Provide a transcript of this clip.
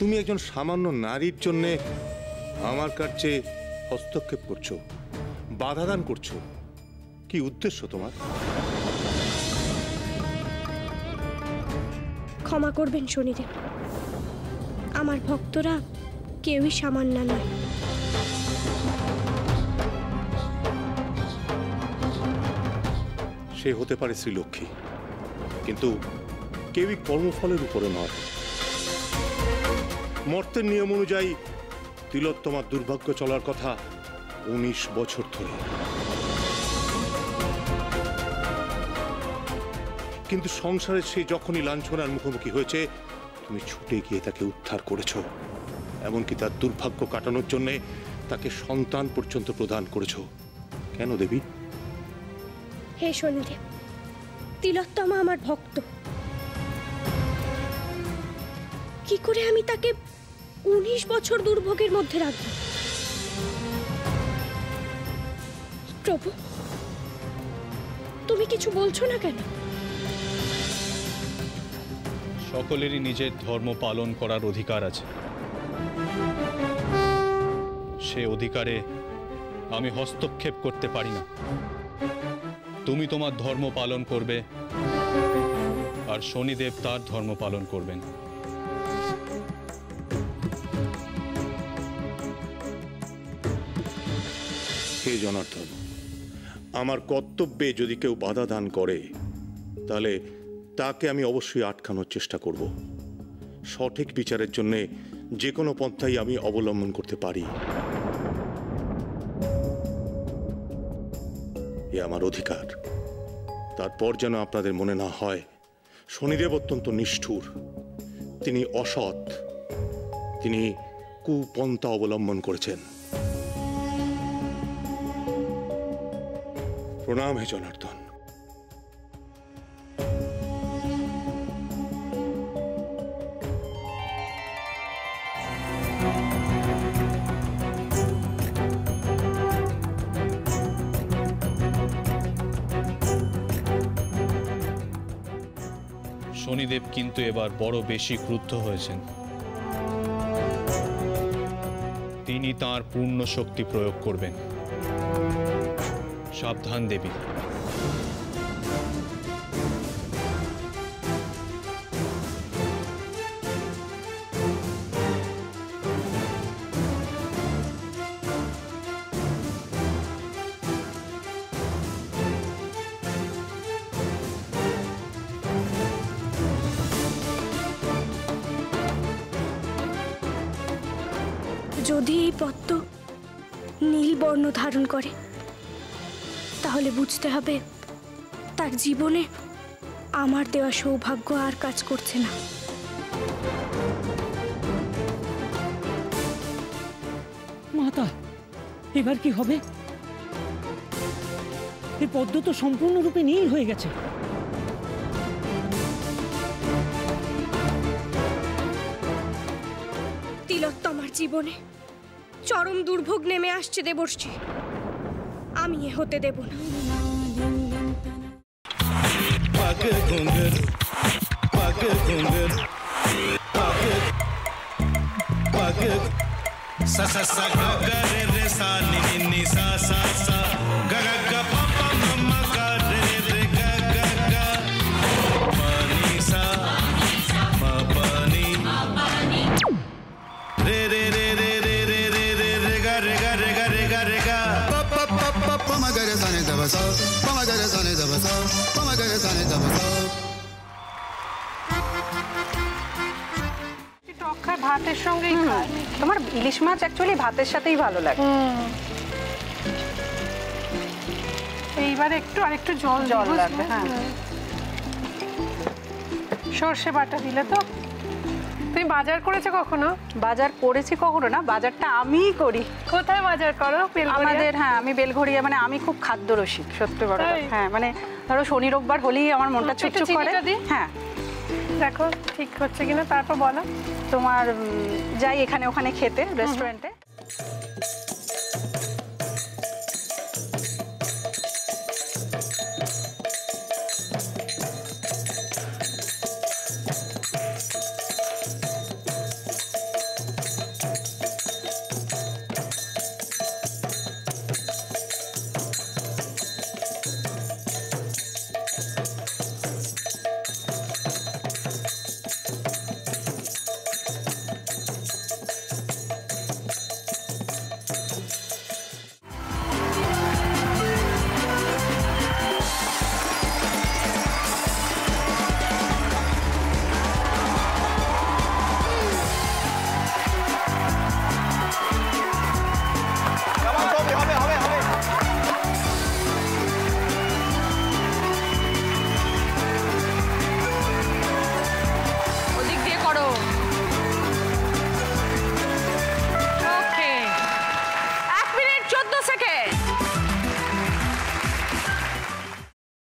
তুমি একজন সামান্য নারীর জন্য আমার কাছে হস্তক্ষেপ করছ বাধা দান করছ? কি উদ্দেশ্য তোমার? ক্ষমা করবেন শনিদেব। আমার ভক্তরা কেউই সামান্য নয়। সে হতে পারে শ্রীলক্ষ্মী কিন্তু কেউই কর্মফলের উপরে নয়। মর্তের নিয়ম অনুযায়ী তিলোত্তমার দুর্ভাগ্য চলার কথা উনিশ বছর ধরে। কিন্তু সংসারে সে যখনই লাঞ্ছনার মুখোমুখি হয়েছে, তুমি ছুটে গিয়ে তাকে উদ্ধার করেছ। এমনকি তার দুর্ভাগ্য কাটানোর জন্যে তাকে সন্তান পর্যন্ত প্রদান করেছ। কেন দেবী? হে শনিদেব, তিলোত্তমা আমার ভক্ত। কি করে আমি তাকে উনিশ বছর দুর্ভোগের মধ্যে রাখব? প্রভু, তুমি কিছু বলছো না কেন? সকলেরই নিজের ধর্ম পালন করার অধিকার আছে। সে অধিকারে আমি হস্তক্ষেপ করতে পারি না। তুমি তোমার ধর্ম পালন করবে আর শনিদেব তার ধর্ম পালন করবেন। হে জনার্দন আমার কর্তব্যে যদি কেউ বাধা দান করে, তাহলে তাকে আমি অবশ্যই আটকানোর চেষ্টা করব। সঠিক বিচারের জন্য যে কোনো পন্থাই আমি অবলম্বন করতে পারি। এ আমার অধিকার। তারপর যেন আপনাদের মনে না হয়, শনিদেব অত্যন্ত নিষ্ঠুর। তিনি অসৎ। তিনি কুপন্থা অবলম্বন করেছেন। প্রণাম হে জনার্দন। শনিদেব কিন্তু এবার বড় বেশি ক্রুদ্ধ হয়েছেন। তিনি তার পূর্ণ শক্তি প্রয়োগ করবেন। সাবধান দেবী। যদি এই পদ্ম নীল বর্ণ ধারণ করে তাহলে বুঝতে হবে তার জীবনে আমার দেওয়া সৌভাগ্য আর কাজ করছে না। মাতা এবার কি হবে? এই পদ্ম তো সম্পূর্ণরূপে নীল হয়ে গেছে। তিলোত্তমার জীবনে চরম দুর্ভোগ নেমে আসছে দেবর্ষি। आमी ये होते देबो पग ga re ga re ga re ga pa pa pa pa pa ma ga re sa ne da ba sa pa ma ga re sa ne da ba sa pa ma ga re sa ne da ba sa ভাতের সঙ্গেই তোমার ইলিশ মাছ actually ভাতের সাথেই ভালো লাগে এইবার একটু আর একটু জল জল লাগবে হ্যাঁ সর্ষে বাটা দিলে তো তুমি বাজার করেছ কখনো? বাজার করেছি কখনো না বাজারটা আমিই করি। কোথায় বাজার করো? আমাদের হ্যাঁ আমি বেলঘড়িয়া মানে আমি খুব খাদ্য রসিক সত্যি বড় হ্যাঁ মানে ধরো শনি রোববার হলেই আমার মনটা চুপচুপ করে। হ্যাঁ। দেখো ঠিক হচ্ছে কিনা তারপর বলো। তোমার যাই এখানে ওখানে খেতে রেস্টুরেন্টে